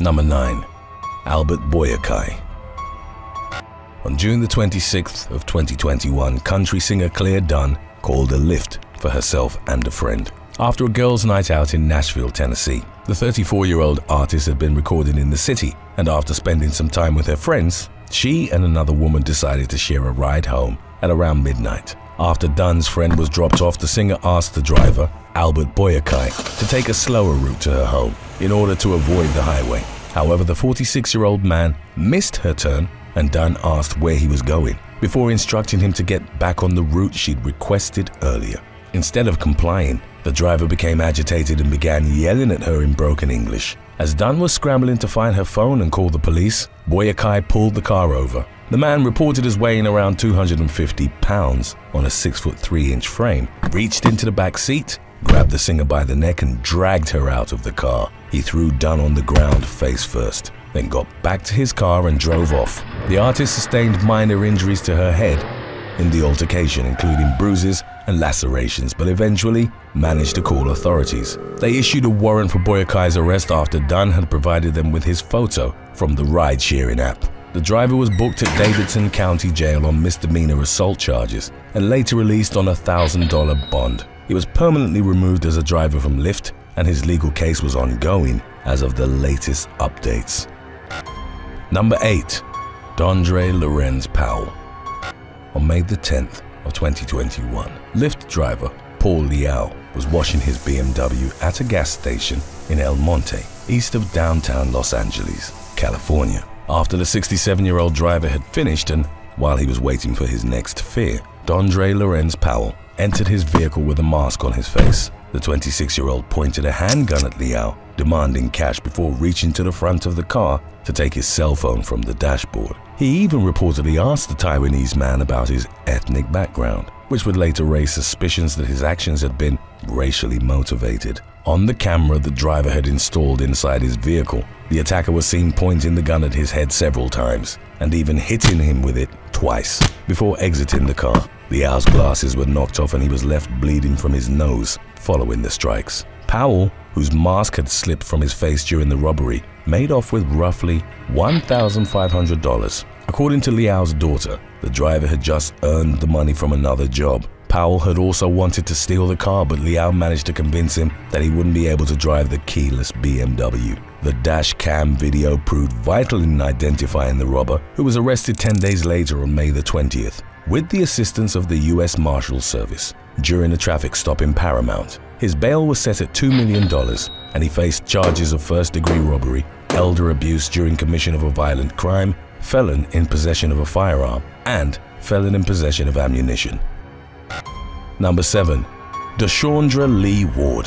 Number 9. Albert Boyakai On June the 26th of 2021, country singer Claire Dunn called a Lyft for herself and a friend. After a girls' night out in Nashville, Tennessee, the 34-year-old artist had been recording in the city, and after spending some time with her friends, she and another woman decided to share a ride home at around midnight. After Dunn's friend was dropped off, the singer asked the driver, Albert Boyakai, to take a slower route to her home in order to avoid the highway. However, the 46-year-old man missed her turn and Dunn asked where he was going before instructing him to get back on the route she'd requested earlier. Instead of complying, the driver became agitated and began yelling at her in broken English. As Dunn was scrambling to find her phone and call the police, Boyakai pulled the car over. The man, reported as weighing around 250 pounds on a 6 foot 3 inch frame, reached into the back seat, grabbed the singer by the neck and dragged her out of the car. He threw Dunn on the ground face first, then got back to his car and drove off. The artist sustained minor injuries to her head in the altercation, including bruises and lacerations, but eventually managed to call authorities. They issued a warrant for Boyakai's arrest after Dunn had provided them with his photo from the ride-sharing app. The driver was booked at Davidson County Jail on misdemeanor assault charges and later released on a $1,000 bond. He was permanently removed as a driver from Lyft and his legal case was ongoing as of the latest updates. Number 8. Dondre Lorenz Powell On May the 10th of 2021, Lyft driver Paul Liao was washing his BMW at a gas station in El Monte, east of downtown Los Angeles, California. After the 67-year-old driver had finished and while he was waiting for his next fare, Dondre Lorenz Powell entered his vehicle with a mask on his face. The 26-year-old pointed a handgun at Liao, demanding cash before reaching to the front of the car to take his cell phone from the dashboard. He even reportedly asked the Taiwanese man about his ethnic background, which would later raise suspicions that his actions had been racially motivated. On the camera the driver had installed inside his vehicle, the attacker was seen pointing the gun at his head several times and even hitting him with it twice before exiting the car. Liao's glasses were knocked off and he was left bleeding from his nose following the strikes. Powell, whose mask had slipped from his face during the robbery, made off with roughly $1,500. According to Liao's daughter, the driver had just earned the money from another job. Powell had also wanted to steal the car, but Liao managed to convince him that he wouldn't be able to drive the keyless BMW. The dash cam video proved vital in identifying the robber, who was arrested 10 days later on May the 20th with the assistance of the U.S. Marshal Service during a traffic stop in Paramount. His bail was set at $2 million and he faced charges of first-degree robbery, elder abuse during commission of a violent crime, felon in possession of a firearm, and felon in possession of ammunition. Number 7. Deshaundra Lee Ward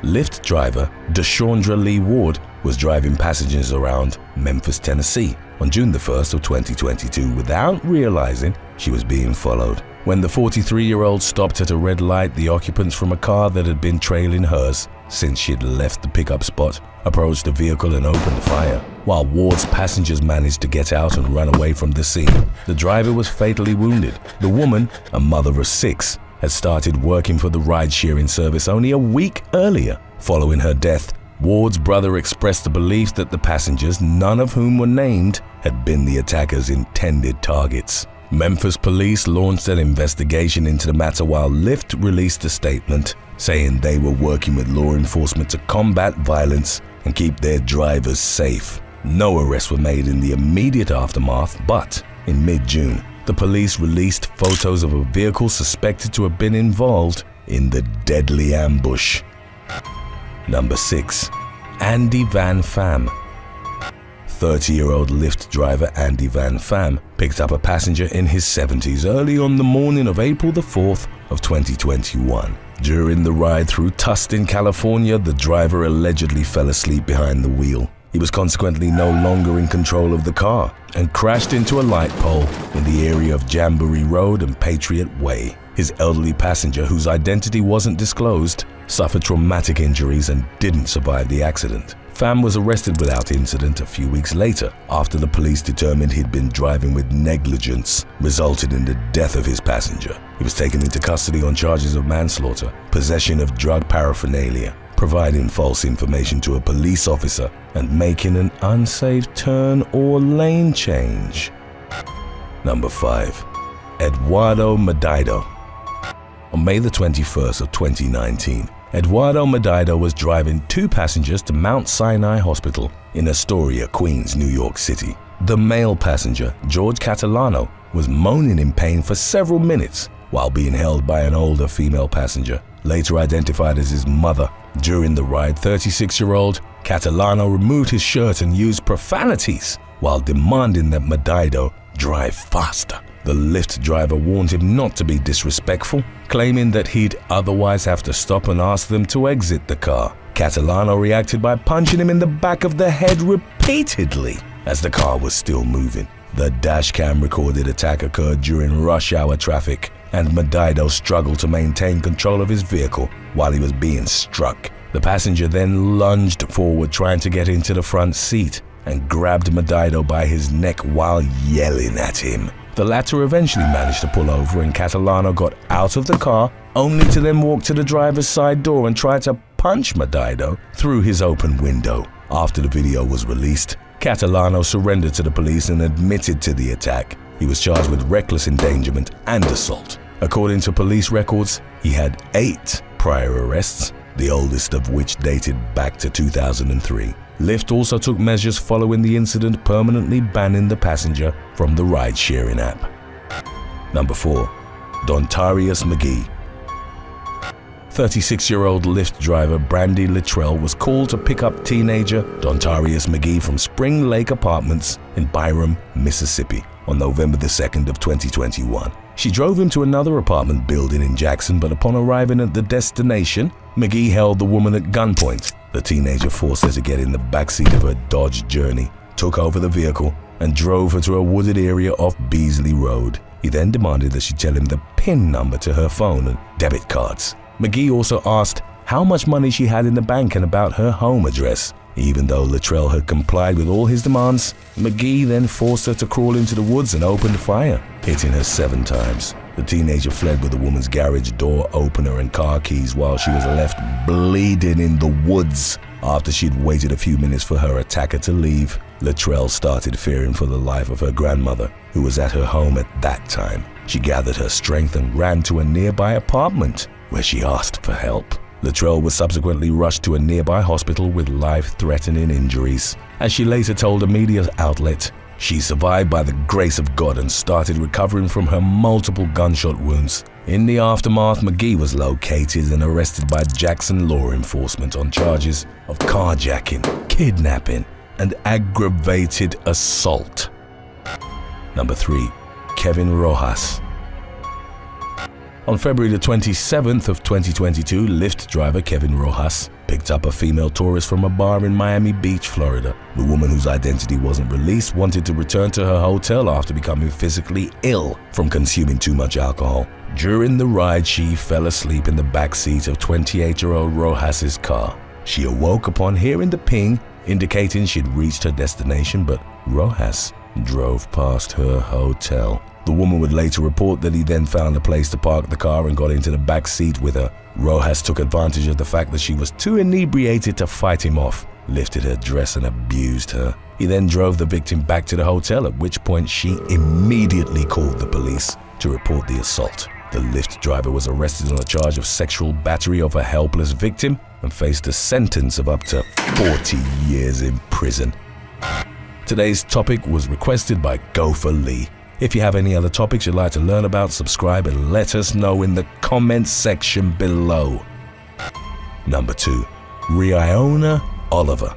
Lyft driver Deshaundra Lee Ward was driving passengers around Memphis, Tennessee on June the 1st of 2022 without realizing she was being followed. When the 43-year-old stopped at a red light, the occupants from a car that had been trailing hers since she'd left the pickup spot approached the vehicle and opened fire. While Ward's passengers managed to get out and run away from the scene, the driver was fatally wounded. The woman, a mother of six, had started working for the ride-sharing service only a week earlier. Following her death, Ward's brother expressed the belief that the passengers, none of whom were named, had been the attacker's intended targets. Memphis police launched an investigation into the matter while Lyft released a statement saying they were working with law enforcement to combat violence and keep their drivers safe. No arrests were made in the immediate aftermath, but in mid-June, the police released photos of a vehicle suspected to have been involved in the deadly ambush. Number 6. Andy Van Pham 30-year-old Lyft driver Andy Van Pham picked up a passenger in his 70s early on the morning of April the 4th of 2021. During the ride through Tustin, California, the driver allegedly fell asleep behind the wheel. He was consequently no longer in control of the car and crashed into a light pole in the area of Jamboree Road and Patriot Way. His elderly passenger, whose identity wasn't disclosed, suffered traumatic injuries and didn't survive the accident. Pham was arrested without incident a few weeks later after the police determined he'd been driving with negligence, resulting in the death of his passenger. He was taken into custody on charges of manslaughter, possession of drug paraphernalia, providing false information to a police officer and making an unsafe turn or lane change. Number 5. Eduardo Medido On May the 21st of 2019, Eduardo Medido was driving two passengers to Mount Sinai Hospital in Astoria, Queens, New York City. The male passenger, George Catalano, was moaning in pain for several minutes while being held by an older female passenger, later identified as his mother. During the ride, 36-year-old Catalano removed his shirt and used profanities while demanding that Medido drive faster. The Lyft driver warned him not to be disrespectful, claiming that he'd otherwise have to stop and ask them to exit the car. Catalano reacted by punching him in the back of the head repeatedly as the car was still moving. The dashcam recorded attack occurred during rush hour traffic and Medido struggled to maintain control of his vehicle while he was being struck. The passenger then lunged forward trying to get into the front seat and grabbed Medido by his neck while yelling at him. The latter eventually managed to pull over and Catalano got out of the car only to then walk to the driver's side door and try to punch Medido through his open window. After the video was released, Catalano surrendered to the police and admitted to the attack. He was charged with reckless endangerment and assault. According to police records, he had eight prior arrests, the oldest of which dated back to 2003. Lyft also took measures following the incident permanently banning the passenger from the ride-sharing app. Number 4. Dontarius McGee 36-year-old Lyft driver Brandy Littrell was called to pick up teenager Dontarius McGee from Spring Lake Apartments in Byram, Mississippi on November the 2nd of 2021. She drove him to another apartment building in Jackson, but upon arriving at the destination, McGee held the woman at gunpoint. The teenager forced her to get in the backseat of her Dodge Journey, took over the vehicle, and drove her to a wooded area off Beasley Road. He then demanded that she tell him the PIN number to her phone and debit cards. McGee also asked how much money she had in the bank and about her home address. Even though Littrell had complied with all his demands, McGee then forced her to crawl into the woods and opened fire, hitting her seven times. The teenager fled with the woman's garage door opener and car keys while she was left bleeding in the woods. After she'd waited a few minutes for her attacker to leave, Littrell started fearing for the life of her grandmother, who was at her home at that time. She gathered her strength and ran to a nearby apartment where she asked for help. Littrell was subsequently rushed to a nearby hospital with life-threatening injuries. As she later told a media outlet, she survived by the grace of God and started recovering from her multiple gunshot wounds. In the aftermath, McGee was located and arrested by Jackson law enforcement on charges of carjacking, kidnapping, and aggravated assault. Number 3. Kevin Rojas on February the 27th of 2022, Lyft driver Kevin Rojas picked up a female tourist from a bar in Miami Beach, Florida. The woman whose identity wasn't released wanted to return to her hotel after becoming physically ill from consuming too much alcohol. During the ride, she fell asleep in the back seat of 28-year-old Rojas's car. She awoke upon hearing the ping, indicating she'd reached her destination, but Rojas drove past her hotel. The woman would later report that he then found a place to park the car and got into the back seat with her. Rojas took advantage of the fact that she was too inebriated to fight him off, lifted her dress and abused her. He then drove the victim back to the hotel, at which point she immediately called the police to report the assault. The Lyft driver was arrested on a charge of sexual battery of a helpless victim and faced a sentence of up to 40 years in prison. Today's topic was requested by Gopher Lee. If you have any other topics you'd like to learn about, subscribe and let us know in the comments section below. Number 2. Riona Oliver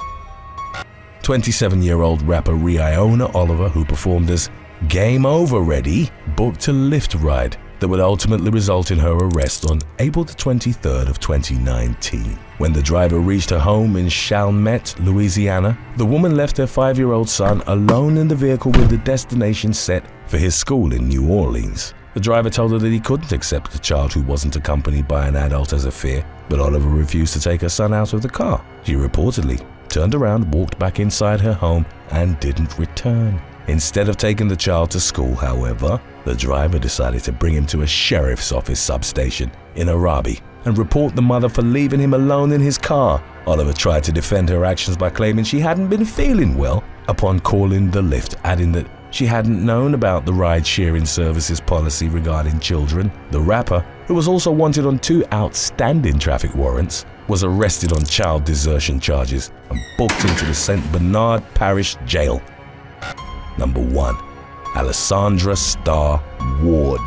27-year-old rapper Riona Oliver, who performed as Game Over Ready, booked a Lyft ride that would ultimately result in her arrest on April the 23rd of 2019. When the driver reached her home in Chalmette, Louisiana, the woman left her five-year-old son alone in the vehicle with the destination set for his school in New Orleans. The driver told her that he couldn't accept a child who wasn't accompanied by an adult as a fear, but Oliver refused to take her son out of the car. She reportedly turned around, walked back inside her home, and didn't return. Instead of taking the child to school, however, the driver decided to bring him to a sheriff's office substation in Arabi and report the mother for leaving him alone in his car. Oliver tried to defend her actions by claiming she hadn't been feeling well upon calling the Lyft, adding that she hadn't known about the ride sharing services policy regarding children. The rapper, who was also wanted on two outstanding traffic warrants, was arrested on child desertion charges and booked into the St. Bernard Parish Jail. Number 1. Alessandra Starr Ward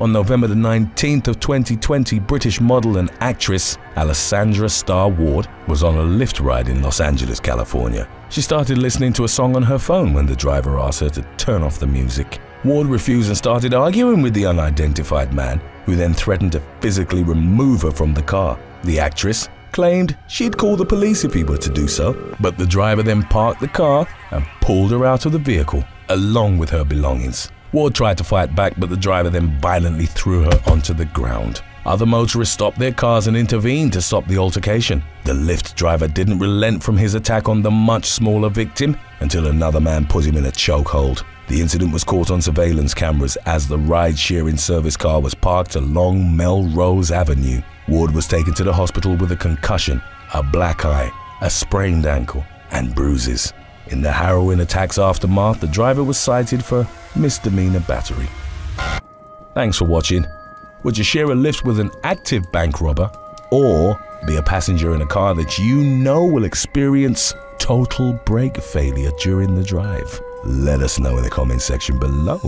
on November the 19th of 2020, British model and actress Alessandra Starr Ward was on a Lyft ride in Los Angeles, California. She started listening to a song on her phone when the driver asked her to turn off the music. Ward refused and started arguing with the unidentified man, who then threatened to physically remove her from the car. The actress claimed she'd call the police if he were to do so, but the driver then parked the car and pulled her out of the vehicle, along with her belongings. Ward tried to fight back, but the driver then violently threw her onto the ground. Other motorists stopped their cars and intervened to stop the altercation. The Lyft driver didn't relent from his attack on the much smaller victim until another man put him in a chokehold. The incident was caught on surveillance cameras as the ride-sharing service car was parked along Melrose Avenue. Ward was taken to the hospital with a concussion, a black eye, a sprained ankle, and bruises. In the harrowing attack's aftermath, the driver was cited for misdemeanor battery. Thanks for watching. Would you share a lift with an active bank robber or be a passenger in a car that you know will experience total brake failure during the drive? Let us know in the comment section below.